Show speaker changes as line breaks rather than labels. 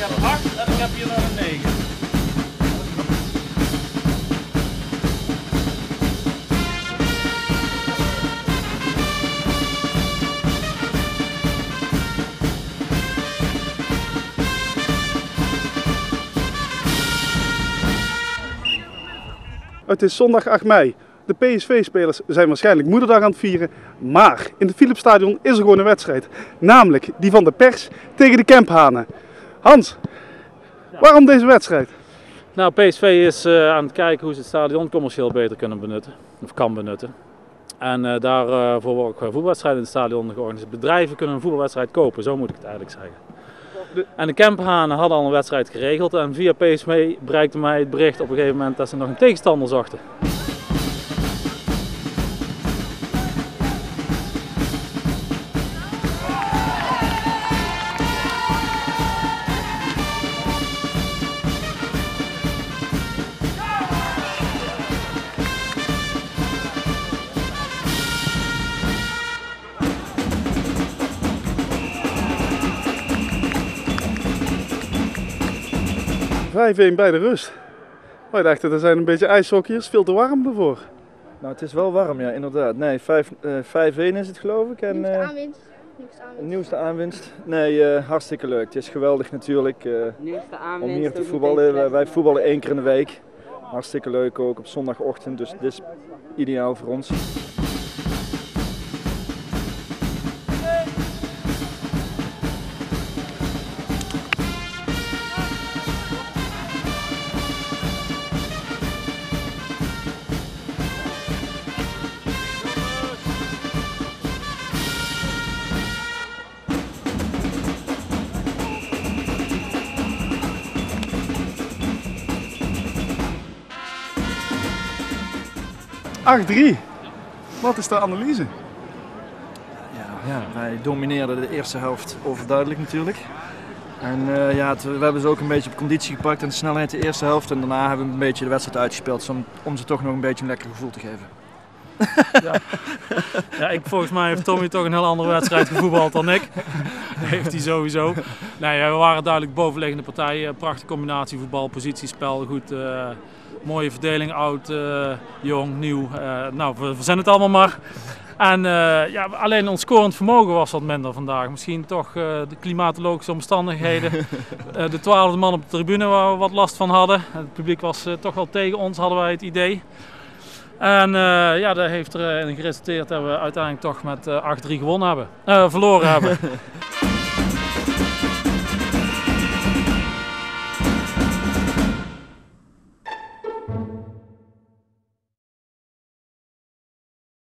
heb 8 en ik heb hier nog een 9.
Het is zondag 8 mei. De PSV-spelers zijn waarschijnlijk moederdag aan het vieren. Maar in het Philipsstadion is er gewoon een wedstrijd. Namelijk die van de pers tegen de Kemphanen. Hans, waarom deze wedstrijd?
Nou, PSV is uh, aan het kijken hoe ze het stadion commercieel beter kunnen benutten. Of kan benutten. En uh, daarvoor uh, ook voetbalwedstrijden in het stadion georganiseerd. Bedrijven kunnen een voetbalwedstrijd kopen, zo moet ik het eigenlijk zeggen. En de Kemphanen hadden al een wedstrijd geregeld en via PSV bereikte mij het bericht op een gegeven moment dat ze nog een tegenstander zochten.
Vijf 1 bij de rust. Wij dachten, er zijn een beetje ijshockeyers, veel te warm ervoor.
Nou, het is wel warm, ja, inderdaad. Nee, 5-1 uh, is het geloof ik. En,
nieuwste
uh,
aanwinst. Nieuwste aanwinst.
Nieuwste aanwinst. Nee, uh, hartstikke leuk. Het is geweldig natuurlijk
nieuwste aanwinst,
om hier te voetballen. Wij voetballen één keer in de week. Hartstikke leuk ook op zondagochtend, dus dit is ideaal voor ons.
Acht 3. Wat is de analyse?
Ja, ja, wij domineerden de eerste helft overduidelijk natuurlijk. En uh, ja, we hebben ze ook een beetje op conditie gepakt en de snelheid de eerste helft. En daarna hebben we een beetje de wedstrijd uitgespeeld om ze toch nog een beetje een lekker gevoel te geven.
Ja. ja, ik, volgens mij heeft Tommy toch een heel andere wedstrijd gevoetbald dan ik. heeft hij sowieso. Nee, we waren duidelijk bovenliggende partij. Prachtige combinatie voetbal, positiespel, goed. Uh, mooie verdeling, oud, uh, jong, nieuw. Uh, nou, we verzennen het allemaal maar. En uh, ja, alleen ons scorend vermogen was wat minder vandaag. Misschien toch de klimatologische omstandigheden. de twaalfde man op de tribune waar we wat last van hadden. Het publiek was toch wel tegen ons, hadden wij het idee. En ja, dat heeft erin geresulteerd dat we uiteindelijk toch met 8-3 gewonnen hebben. verloren hebben.